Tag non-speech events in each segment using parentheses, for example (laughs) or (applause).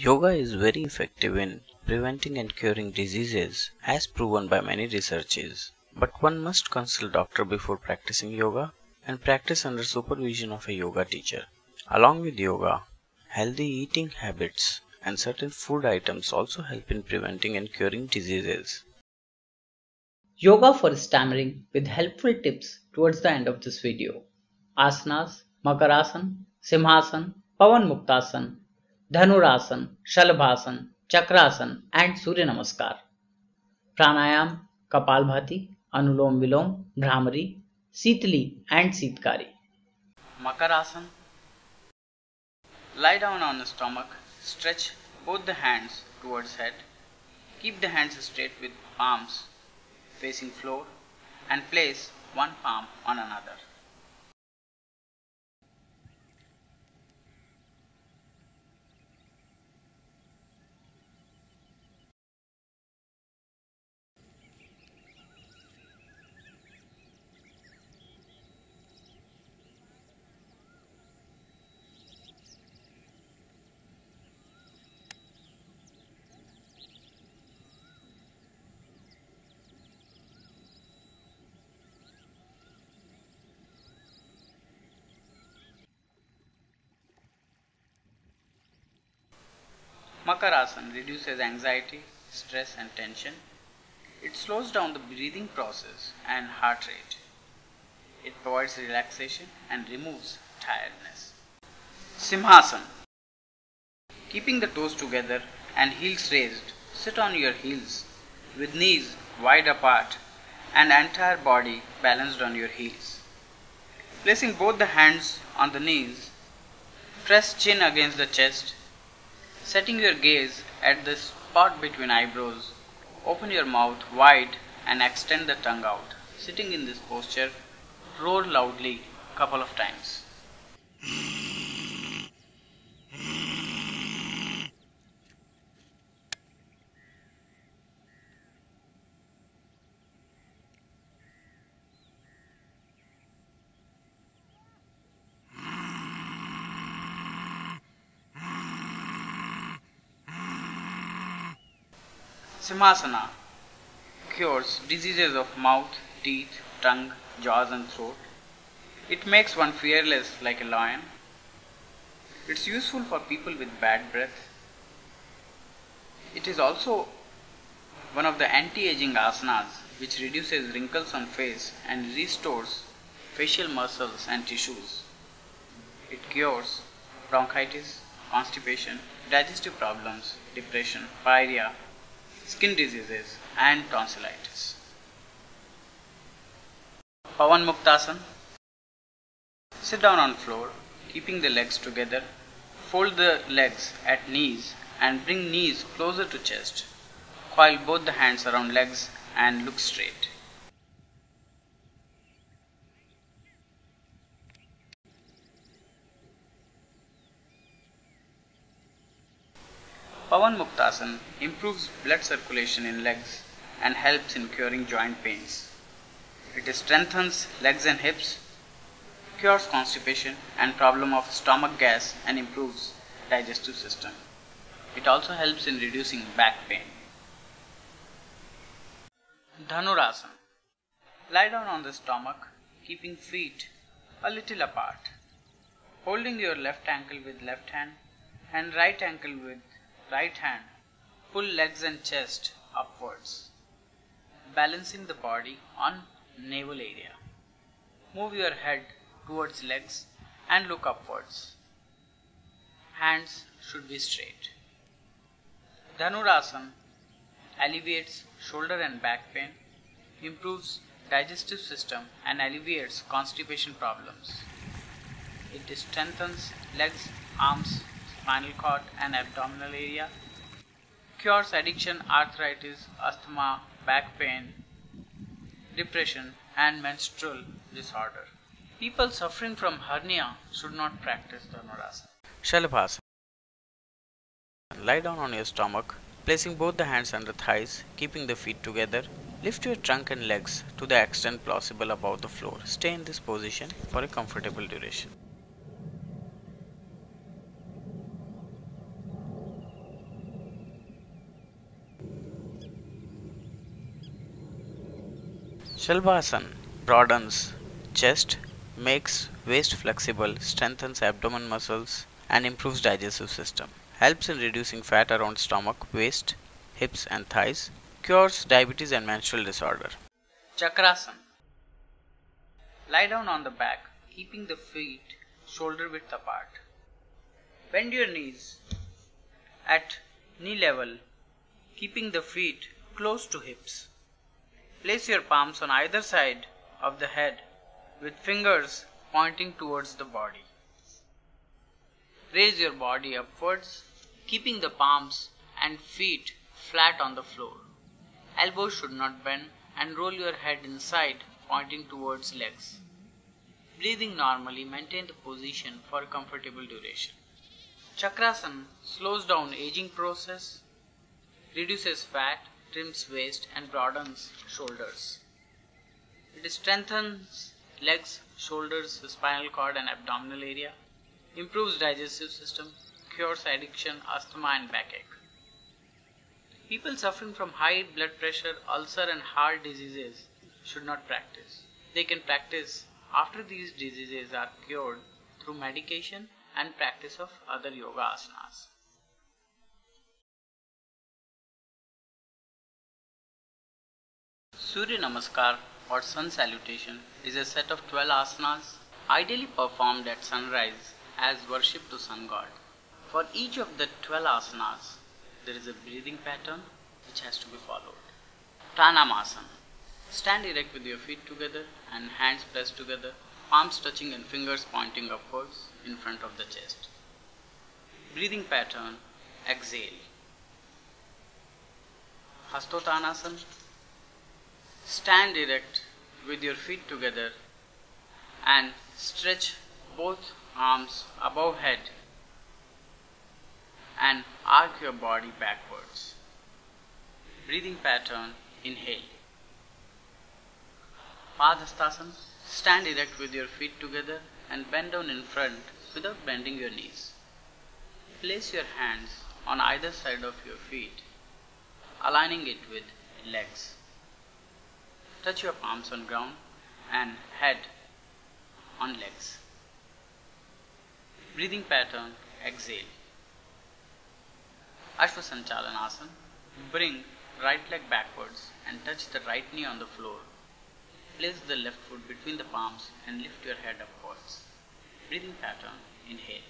Yoga is very effective in preventing and curing diseases as proven by many researches. But one must consult doctor before practicing yoga and practice under supervision of a yoga teacher. Along with yoga, healthy eating habits and certain food items also help in preventing and curing diseases. Yoga for stammering with helpful tips towards the end of this video. Asanas, Makarasan, Simhasan, Pavan Muktasan, Dhanurasan, Shalabhasan, Chakrasan and Surya Namaskar. Pranayam, Kapalbhati, Anulom Vilom, Bhramari, Sitali and Sitkari. Makarasan. Lie down on the stomach, stretch both the hands towards head. Keep the hands straight with palms facing floor and place one palm on another. Makarasan reduces anxiety, stress and tension. It slows down the breathing process and heart rate. It provides relaxation and removes tiredness. Simhasan Keeping the toes together and heels raised, sit on your heels with knees wide apart and entire body balanced on your heels. Placing both the hands on the knees, press chin against the chest Setting your gaze at the spot between eyebrows, open your mouth wide and extend the tongue out. Sitting in this posture, roar loudly couple of times. Simhasana cures diseases of mouth, teeth, tongue, jaws, and throat. It makes one fearless like a lion. It's useful for people with bad breath. It is also one of the anti aging asanas which reduces wrinkles on face and restores facial muscles and tissues. It cures bronchitis, constipation, digestive problems, depression, pyorrhea, skin diseases and tonsillitis. Pavan Muktasan. Sit down on floor, keeping the legs together. Fold the legs at knees and bring knees closer to chest. Coil both the hands around legs and look straight. Pavan Muktasan improves blood circulation in legs and helps in curing joint pains. It strengthens legs and hips, cures constipation and problem of stomach gas and improves digestive system. It also helps in reducing back pain. Dhanurasana. Lie down on the stomach, keeping feet a little apart. Holding your left ankle with left hand and right ankle with Right hand, pull legs and chest upwards, balancing the body on navel area. Move your head towards legs and look upwards. Hands should be straight. Dhanurasana alleviates shoulder and back pain, improves digestive system and alleviates constipation problems. It strengthens legs, arms, spinal cord and abdominal area, cures addiction, arthritis, asthma, back pain, depression, and menstrual disorder. People suffering from hernia should not practice Dhanurasana. Shalabhasana. Lie down on your stomach, placing both the hands under thighs, keeping the feet together. Lift your trunk and legs to the extent possible above the floor. Stay in this position for a comfortable duration. Shalabhasana broadens chest, makes waist flexible, strengthens abdomen muscles, and improves digestive system. Helps in reducing fat around stomach, waist, hips, and thighs. Cures diabetes and menstrual disorder. Chakrasana. Lie down on the back, keeping the feet shoulder width apart. Bend your knees at knee level, keeping the feet close to hips. Place your palms on either side of the head with fingers pointing towards the body. Raise your body upwards, keeping the palms and feet flat on the floor. Elbows should not bend and roll your head inside, pointing towards legs. Breathing normally, maintain the position for a comfortable duration. Chakrasana slows down aging process, reduces fat, trims waist and broadens shoulders. It strengthens legs, shoulders, spinal cord and abdominal area, improves digestive system, cures addiction, asthma and backache. People suffering from high blood pressure, ulcer and heart diseases should not practice. They can practice after these diseases are cured through medication and practice of other yoga asanas. Surya Namaskar or sun salutation is a set of 12 asanas ideally performed at sunrise as worship to sun god. For each of the 12 asanas, there is a breathing pattern which has to be followed. Pranamasana. Stand erect with your feet together and hands pressed together, palms touching and fingers pointing upwards in front of the chest. Breathing pattern exhale. Hastottanasana. Stand erect with your feet together and stretch both arms above head and arc your body backwards. Breathing pattern inhale. Padhastasana. Stand erect with your feet together and bend down in front without bending your knees. Place your hands on either side of your feet, aligning it with legs. Touch your palms on ground and head on legs. Breathing pattern exhale. Ashwasanchalanasana. Bring right leg backwards and touch the right knee on the floor. Place the left foot between the palms and lift your head upwards. Breathing pattern inhale.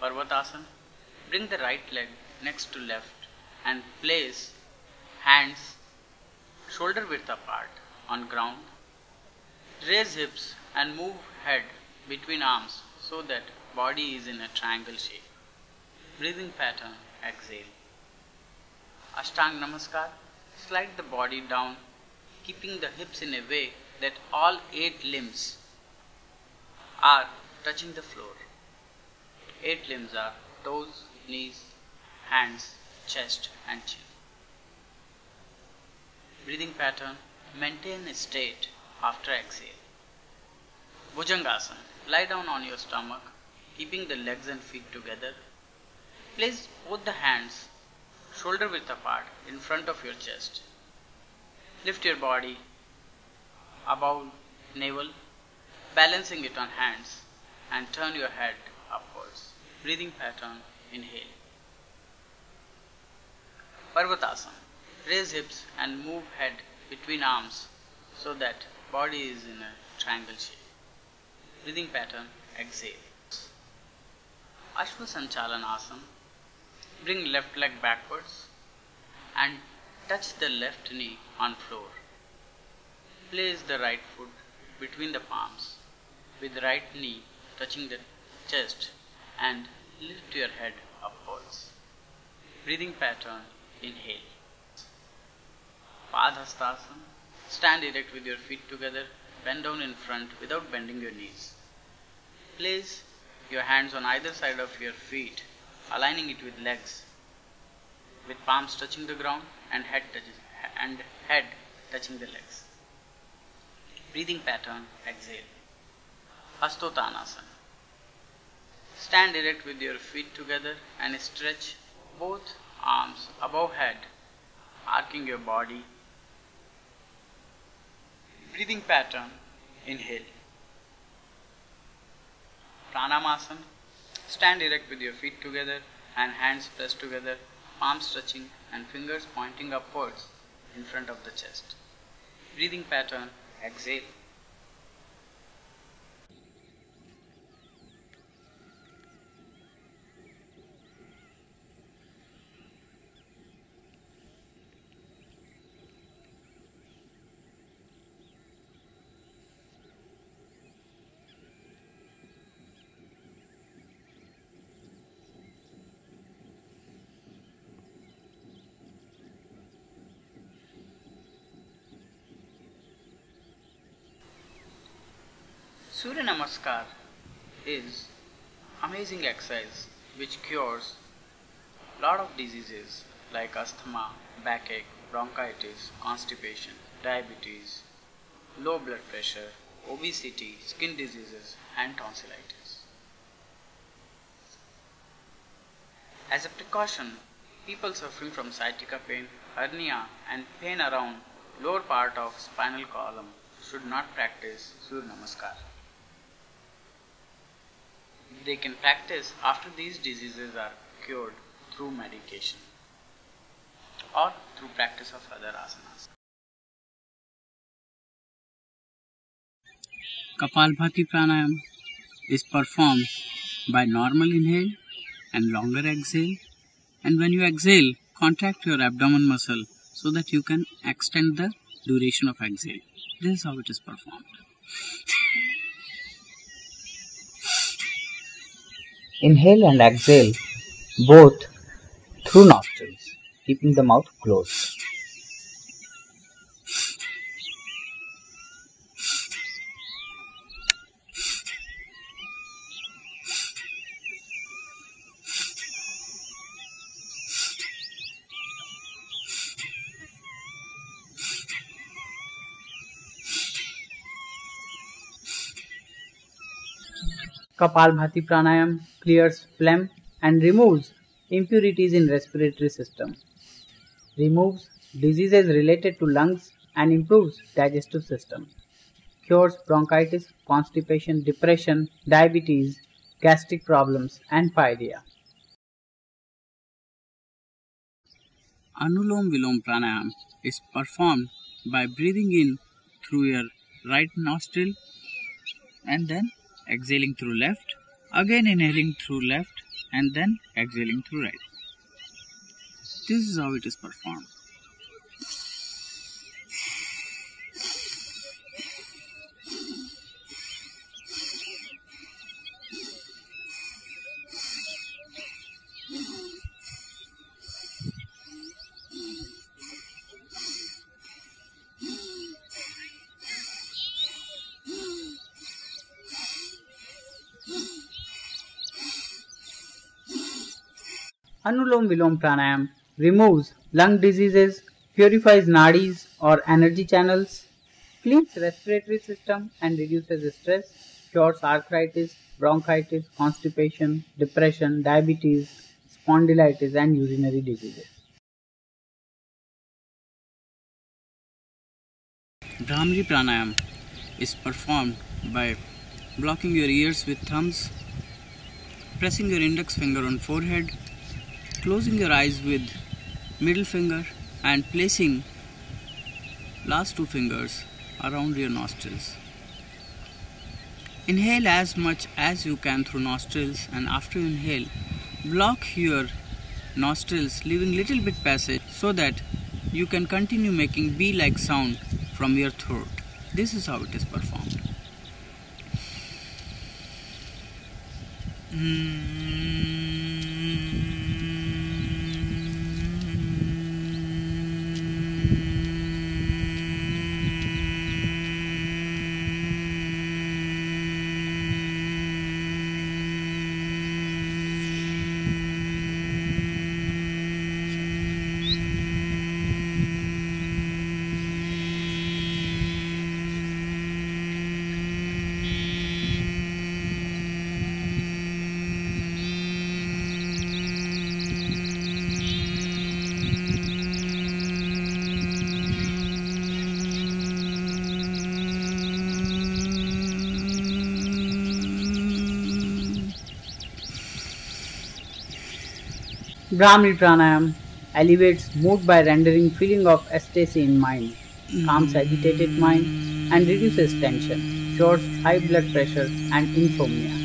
Parvatasana. Bring the right leg next to left and place hands shoulder width apart on ground. Raise hips and move head between arms so that body is in a triangle shape. Breathing pattern exhale. Ashtang Namaskar. Slide the body down, keeping the hips in a way that all eight limbs are touching the floor. Eight limbs are toes, knees, hands, chest, and chin. Breathing pattern maintain a state after exhale. Bhujangasana. Lie down on your stomach, keeping the legs and feet together. Place both the hands shoulder width apart in front of your chest. Lift your body above navel, balancing it on hands, and turn your head upwards. Breathing pattern inhale. Parvatasana. Raise hips and move head between arms so that body is in a triangle shape. Breathing pattern exhale. Ashwasanchalanasana. Bring left leg backwards and touch the left knee on floor. Place the right foot between the palms with right knee touching the chest and lift your head upwards. Breathing pattern inhale. Padhastasana. Stand erect with your feet together, bend down in front without bending your knees. Place your hands on either side of your feet, aligning it with legs, with palms touching the ground and head touches, and head touching the legs. Breathing pattern exhale. Hastottanasana. Stand erect with your feet together and stretch both arms above head, arcing your body Breathing pattern Inhale. Pranamasana. Stand erect with your feet together and hands pressed together, palms stretching and fingers pointing upwards in front of the chest. Breathing pattern Exhale. Surya Namaskar is amazing exercise which cures lot of diseases like asthma, backache, bronchitis, constipation, diabetes, low blood pressure, obesity, skin diseases and tonsillitis. As a precaution, people suffering from sciatica pain, hernia and pain around lower part of spinal column should not practice Surya Namaskar they can practice after these diseases are cured through medication or through practice of other asanas. Kapalbhati pranayam is performed by normal inhale and longer exhale and when you exhale contract your abdomen muscle so that you can extend the duration of exhale. This is how it is performed. (laughs) Inhale and exhale both through nostrils, keeping the mouth closed. Kapalbhati pranayam clears phlegm and removes impurities in respiratory system. Removes diseases related to lungs and improves digestive system. Cures bronchitis, constipation, depression, diabetes, gastric problems and pyorrhea. Anulom Vilom pranayam is performed by breathing in through your right nostril and then exhaling through left, again inhaling through left and then exhaling through right. This is how it is performed. Anulom Vilom pranayam removes lung diseases, purifies nadis or energy channels, cleans respiratory system and reduces stress, cures arthritis, bronchitis, constipation, depression, diabetes, spondylitis and urinary diseases. Bhramari pranayam is performed by blocking your ears with thumbs, pressing your index finger on forehead, closing your eyes with middle finger and placing last two fingers around your nostrils. Inhale as much as you can through nostrils and after you inhale, block your nostrils leaving little bit passage so that you can continue making B-like sound from your throat. This is how it is performed. Hmm. Bhramari Pranayam elevates mood by rendering feeling of ecstasy in mind, calms agitated mind and reduces tension, cures high blood pressure and insomnia.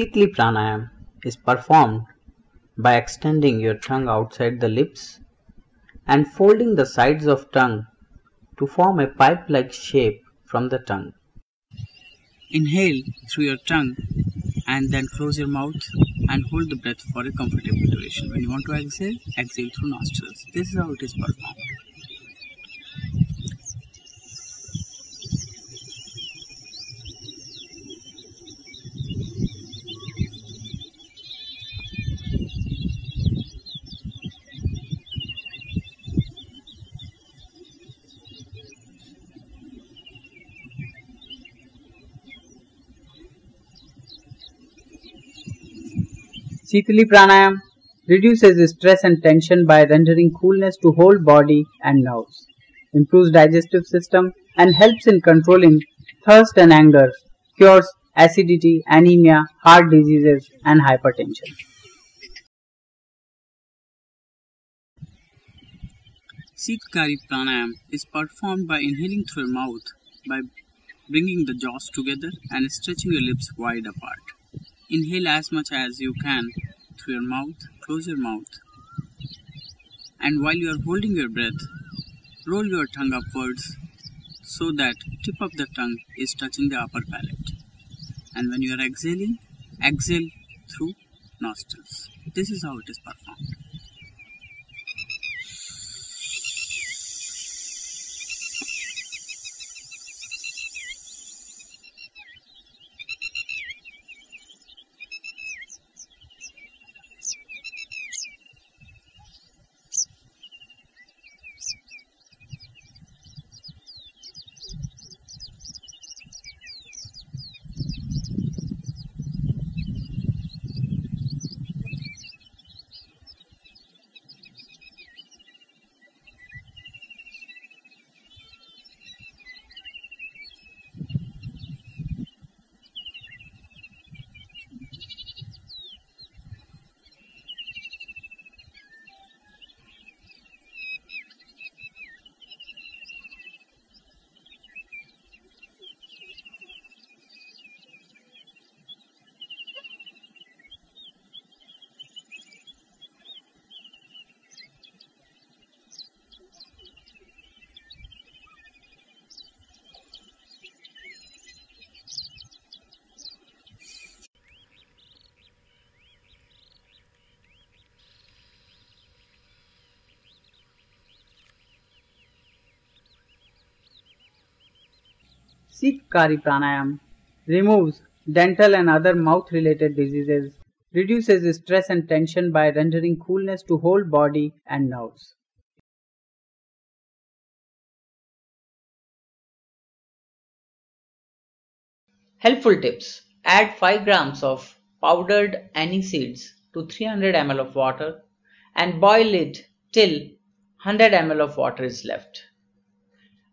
Sitali pranayam is performed by extending your tongue outside the lips and folding the sides of tongue to form a pipe-like shape from the tongue. Inhale through your tongue and then close your mouth and hold the breath for a comfortable duration. When you want to exhale, exhale through nostrils. This is how it is performed. Sitali Pranayam reduces stress and tension by rendering coolness to whole body and nerves, improves digestive system and helps in controlling thirst and anger, cures acidity, anemia, heart diseases and hypertension. Sitkari pranayam is performed by inhaling through your mouth by bringing the jaws together and stretching your lips wide apart. Inhale as much as you can through your mouth, close your mouth. And while you are holding your breath, roll your tongue upwards so that tip of the tongue is touching the upper palate. And when you are exhaling, exhale through nostrils. This is how it is performed. Sitkari Pranayam removes dental and other mouth related diseases, reduces stress and tension by rendering coolness to whole body and nerves. Helpful tips Add 5 grams of powdered anise seeds to 300 ml of water and boil it till 100 ml of water is left.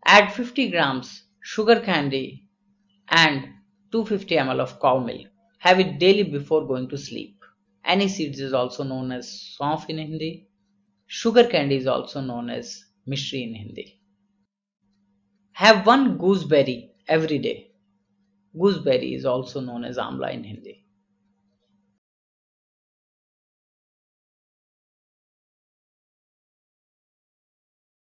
Add 50 grams sugar candy and 250 ml of cow milk. Have it daily before going to sleep. Anise seeds is also known as saunf in Hindi. Sugar candy is also known as mishri in Hindi. Have one gooseberry every day. Gooseberry is also known as amla in Hindi.